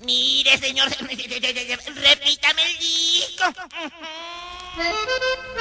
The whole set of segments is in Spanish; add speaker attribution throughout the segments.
Speaker 1: Mire, señor, repítame el disco.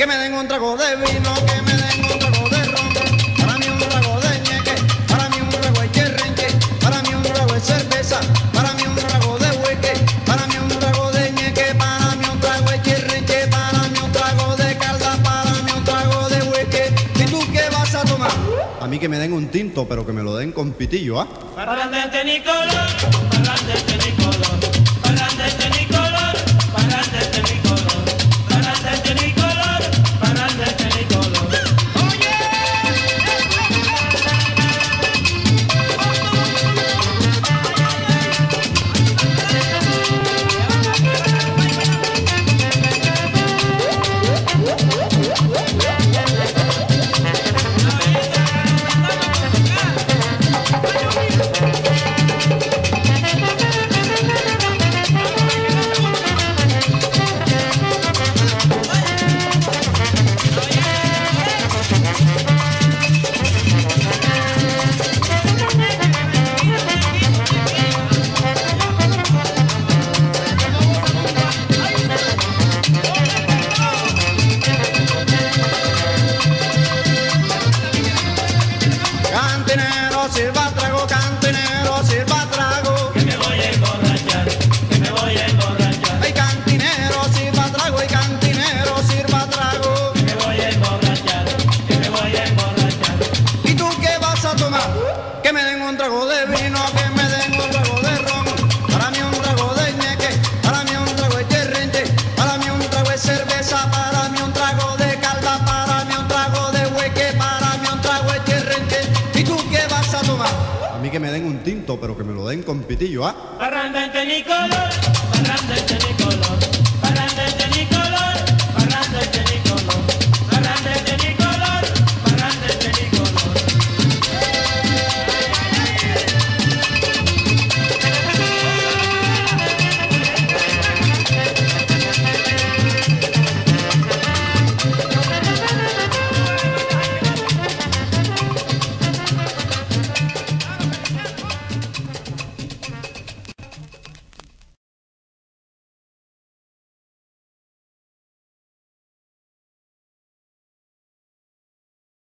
Speaker 2: Que me den un trago de vino, que me den un trago de ron. Para mí un trago de ñeque, para mí un trago de cherrenque, para mí un trago de cerveza, para mí un trago de hueque, para mí un trago de ñeque, para mí un trago de cherrenque, para mí un trago de calda, para mí un trago de hueque. ¿Y tú qué vas a tomar? A mí que me den un tinto, pero que me lo den con pitillo, ¿ah?
Speaker 3: Parrandete ni
Speaker 2: Cantinero, sirva trago, cantinero,
Speaker 3: que me
Speaker 2: den un tinto, pero que me lo den con pitillo, ¿ah?